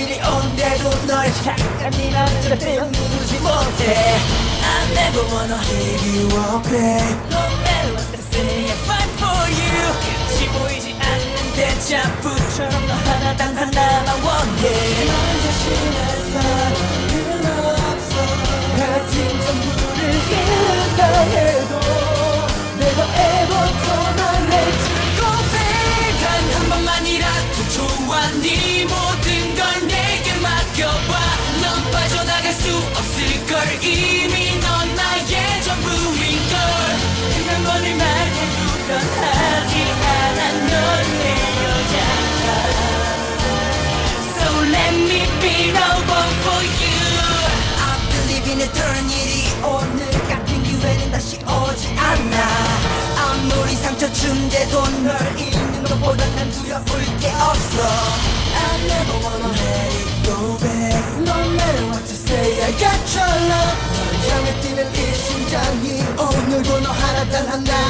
일이 온데도 널 찾는 네 남자 때우지 못해 I never wanna give you up No matter what they say I fight for you 끝이 보이지 않는데 자꾸처럼 너 하나 당당 해도 널 잃는 것보다 난 두려울 게 없어 I never wanna let it go back No matter what you say I got your love 널 향해 뛰는 이 심장이 오늘도 너 하나 단 하나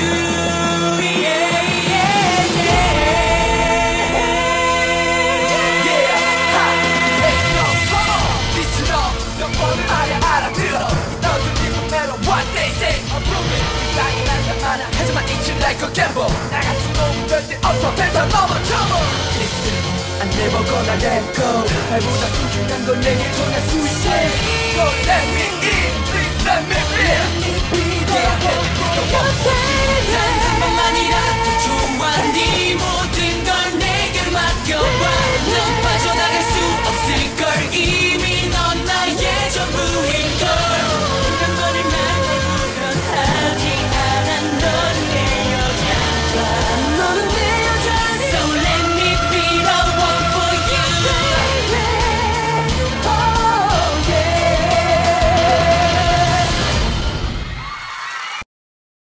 전화 랩고 발보다 소중한 걸 내게 전할 수 있게 Don't let me in